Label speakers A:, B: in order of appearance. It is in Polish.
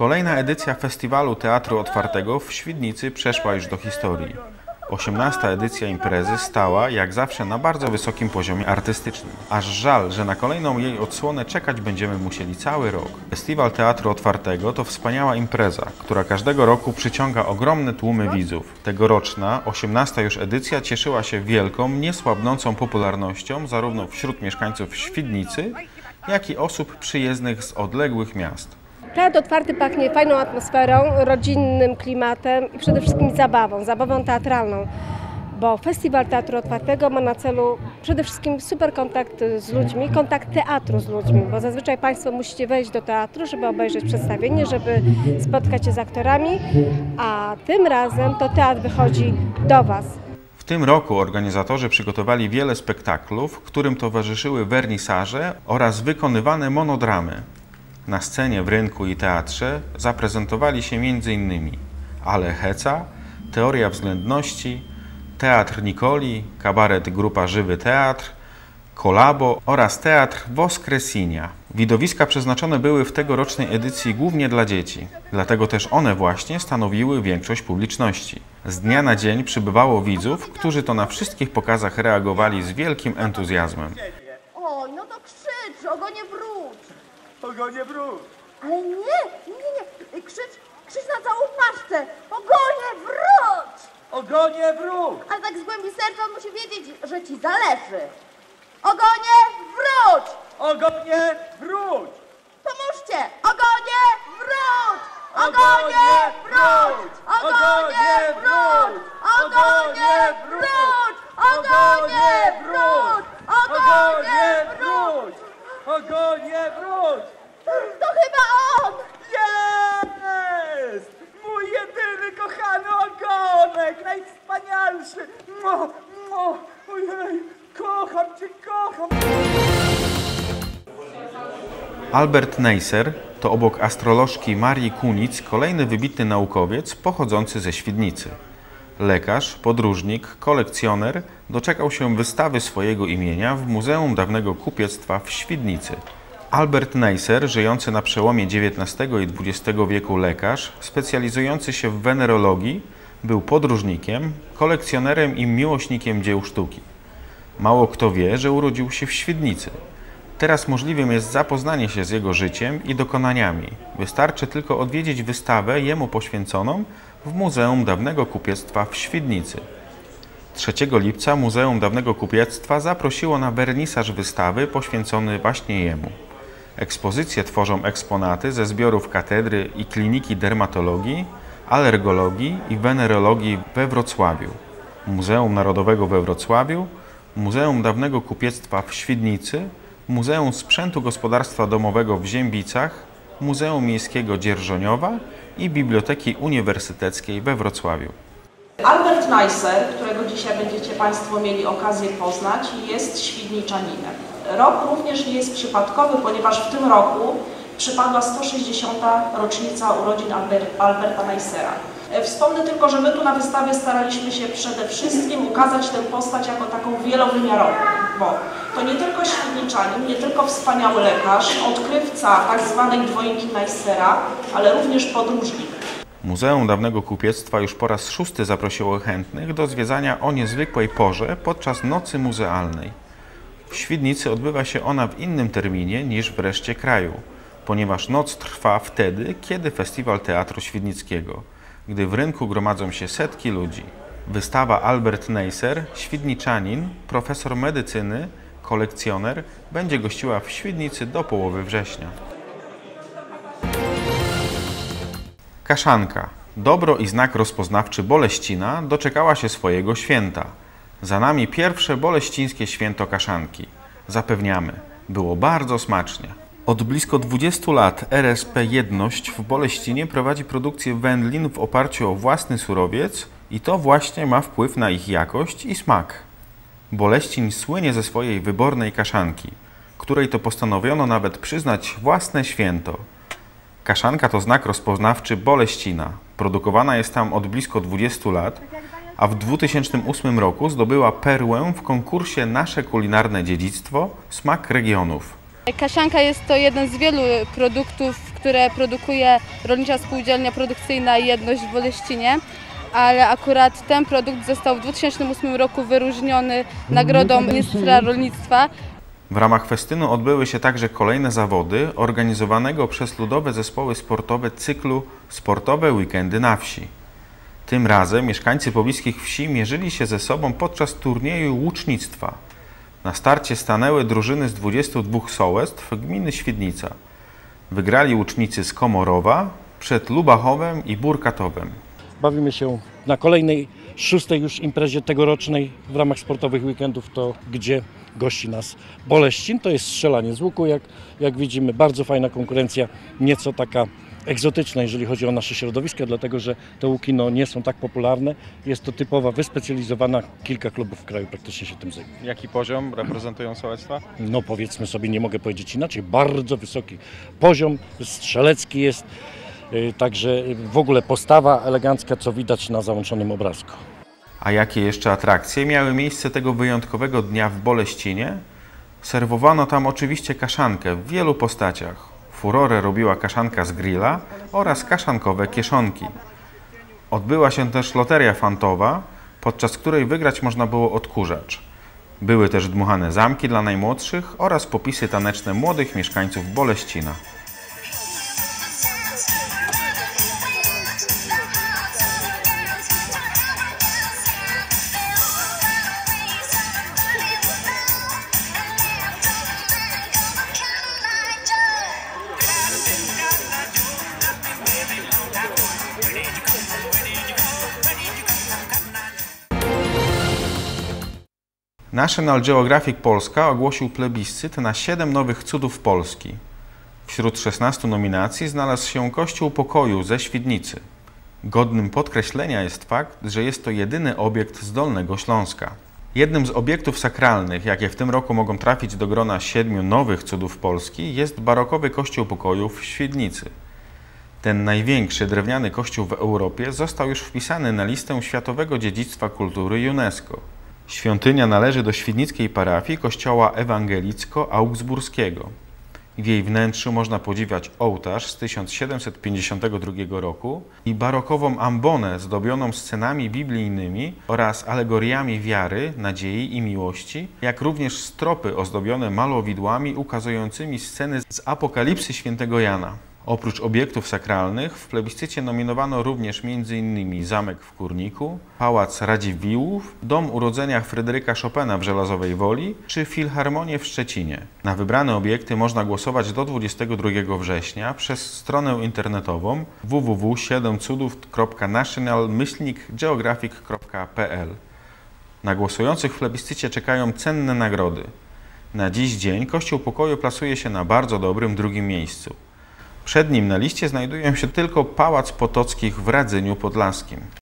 A: Kolejna edycja Festiwalu Teatru Otwartego w Świdnicy przeszła już do historii. 18. edycja imprezy stała, jak zawsze, na bardzo wysokim poziomie artystycznym. Aż żal, że na kolejną jej odsłonę czekać będziemy musieli cały rok. Festiwal Teatru Otwartego to wspaniała impreza, która każdego roku przyciąga ogromne tłumy widzów. Tegoroczna, 18. już edycja cieszyła się wielką, niesłabnącą popularnością zarówno wśród mieszkańców Świdnicy, jak i osób przyjezdnych z odległych miast.
B: Teatr otwarty pachnie fajną atmosferą, rodzinnym klimatem i przede wszystkim zabawą, zabawą teatralną, bo Festiwal Teatru Otwartego ma na celu przede wszystkim super kontakt z ludźmi, kontakt teatru z ludźmi, bo zazwyczaj Państwo musicie wejść do teatru, żeby obejrzeć przedstawienie, żeby spotkać się z aktorami, a tym razem to teatr wychodzi do Was.
A: W tym roku organizatorzy przygotowali wiele spektaklów, którym towarzyszyły wernisaże oraz wykonywane monodramy. Na scenie w rynku i teatrze zaprezentowali się m.in. Ale Heca, Teoria Względności, Teatr Nikoli, kabaret Grupa Żywy Teatr, Kolabo oraz Teatr Voskresinja. Widowiska przeznaczone były w tegorocznej edycji głównie dla dzieci, dlatego też one właśnie stanowiły większość publiczności. Z dnia na dzień przybywało widzów, którzy to na wszystkich pokazach reagowali z wielkim entuzjazmem.
C: Oj, no to krzycz, ogonie wróć.
D: Ogonie wróć!
C: Ale nie, nie, nie, krzycz, krzycz na całą paszczę. Ogonie wróć.
D: Ogonie wróć!
C: Ale tak z głębi serca on musi wiedzieć, że ci zależy. Ogonie wróć.
D: Ogonie wróć!
A: Albert Neisser to obok astrolożki Marii Kunic kolejny wybitny naukowiec pochodzący ze Świdnicy. Lekarz, podróżnik, kolekcjoner doczekał się wystawy swojego imienia w Muzeum Dawnego Kupiectwa w Świdnicy. Albert Neisser, żyjący na przełomie XIX i XX wieku lekarz, specjalizujący się w wenerologii, był podróżnikiem, kolekcjonerem i miłośnikiem dzieł sztuki. Mało kto wie, że urodził się w Świdnicy. Teraz możliwym jest zapoznanie się z jego życiem i dokonaniami. Wystarczy tylko odwiedzić wystawę jemu poświęconą w Muzeum Dawnego Kupiectwa w Świdnicy. 3 lipca Muzeum Dawnego Kupiectwa zaprosiło na wernisaż wystawy poświęcony właśnie jemu. Ekspozycję tworzą eksponaty ze zbiorów katedry i kliniki dermatologii, alergologii i wenerologii we Wrocławiu, Muzeum Narodowego we Wrocławiu, Muzeum Dawnego Kupiectwa w Świdnicy, Muzeum Sprzętu Gospodarstwa Domowego w Ziębicach, Muzeum Miejskiego Dzierżoniowa i Biblioteki Uniwersyteckiej we Wrocławiu.
E: Albert Neisser, którego dzisiaj będziecie Państwo mieli okazję poznać, jest świdniczaninem. Rok również nie jest przypadkowy, ponieważ w tym roku przypadła 160. rocznica urodzin Albert, Alberta Neissera. E, Wspomnę tylko, że my tu na wystawie staraliśmy się przede wszystkim ukazać tę postać jako taką wielowymiarową, bo to nie tylko świdniczanin, nie tylko wspaniały lekarz, odkrywca tak zwanej dwójki Neissera, ale również podróżnik.
A: Muzeum Dawnego Kupiectwa już po raz szósty zaprosiło chętnych do zwiedzania o niezwykłej porze podczas nocy muzealnej. W Świdnicy odbywa się ona w innym terminie niż w reszcie kraju, ponieważ noc trwa wtedy, kiedy Festiwal Teatru Świdnickiego, gdy w rynku gromadzą się setki ludzi. Wystawa Albert Neisser, świdniczanin, profesor medycyny, kolekcjoner, będzie gościła w Świdnicy do połowy września. Kaszanka. Dobro i znak rozpoznawczy Boleścina doczekała się swojego święta. Za nami pierwsze boleścińskie święto kaszanki. Zapewniamy, było bardzo smacznie. Od blisko 20 lat RSP Jedność w Boleścinie prowadzi produkcję wędlin w oparciu o własny surowiec i to właśnie ma wpływ na ich jakość i smak. Boleścin słynie ze swojej wybornej kaszanki, której to postanowiono nawet przyznać własne święto. Kaszanka to znak rozpoznawczy Boleścina. Produkowana jest tam od blisko 20 lat, a w 2008 roku zdobyła perłę w konkursie Nasze kulinarne dziedzictwo Smak regionów.
F: Kasianka jest to jeden z wielu produktów, które produkuje Rolnicza Spółdzielnia Produkcyjna Jedność w Boleścinie, ale akurat ten produkt został w 2008 roku wyróżniony nagrodą ministra rolnictwa.
A: W ramach festynu odbyły się także kolejne zawody organizowanego przez ludowe zespoły sportowe cyklu Sportowe Weekendy na Wsi. Tym razem mieszkańcy pobliskich wsi mierzyli się ze sobą podczas turnieju łucznictwa. Na starcie stanęły drużyny z 22 sołectw gminy Świdnica. Wygrali łucznicy z Komorowa przed Lubachowem i Burkatowem.
G: Bawimy się na kolejnej, szóstej już imprezie tegorocznej w ramach sportowych weekendów, to gdzie gości nas Boleścin. To jest strzelanie z łuku, jak, jak widzimy. Bardzo fajna konkurencja, nieco taka egzotyczna, jeżeli chodzi o nasze środowiska, dlatego że te łuki no, nie są tak popularne. Jest to typowa, wyspecjalizowana, kilka klubów w kraju praktycznie się tym zajmuje.
A: Jaki poziom reprezentują sołectwa?
G: No powiedzmy sobie, nie mogę powiedzieć inaczej, bardzo wysoki poziom strzelecki jest, także w ogóle postawa elegancka, co widać na załączonym obrazku.
A: A jakie jeszcze atrakcje miały miejsce tego wyjątkowego dnia w Boleścinie? Serwowano tam oczywiście kaszankę w wielu postaciach. Furorę robiła kaszanka z grilla oraz kaszankowe kieszonki. Odbyła się też loteria fantowa, podczas której wygrać można było odkurzacz. Były też dmuchane zamki dla najmłodszych oraz popisy taneczne młodych mieszkańców Boleścina. National Geographic Polska ogłosił plebiscyt na 7 nowych cudów Polski. Wśród 16 nominacji znalazł się Kościół Pokoju ze Świdnicy. Godnym podkreślenia jest fakt, że jest to jedyny obiekt z Dolnego Śląska. Jednym z obiektów sakralnych, jakie w tym roku mogą trafić do grona siedmiu nowych cudów Polski, jest barokowy Kościół Pokoju w Świdnicy. Ten największy drewniany kościół w Europie został już wpisany na listę Światowego Dziedzictwa Kultury UNESCO. Świątynia należy do świdnickiej parafii kościoła ewangelicko-augsburskiego. W jej wnętrzu można podziwiać ołtarz z 1752 roku i barokową ambonę zdobioną scenami biblijnymi oraz alegoriami wiary, nadziei i miłości, jak również stropy ozdobione malowidłami ukazującymi sceny z Apokalipsy świętego Jana. Oprócz obiektów sakralnych w plebiscycie nominowano również m.in. zamek w Kurniku, pałac Radziwiłłów, dom urodzenia Fryderyka Chopina w Żelazowej Woli czy Filharmonię w Szczecinie. Na wybrane obiekty można głosować do 22 września przez stronę internetową www.7cudów.national-geographic.pl. Na głosujących w plebiscycie czekają cenne nagrody. Na dziś dzień Kościół Pokoju plasuje się na bardzo dobrym drugim miejscu. Przed nim na liście znajdują się tylko Pałac Potockich w Radzyniu Podlaskim.